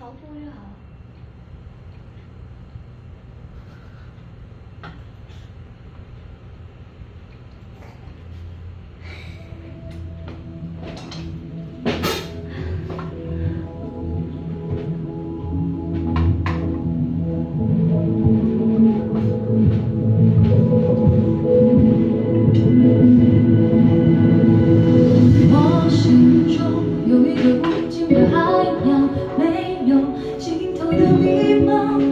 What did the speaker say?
逃脱越好。心头的迷茫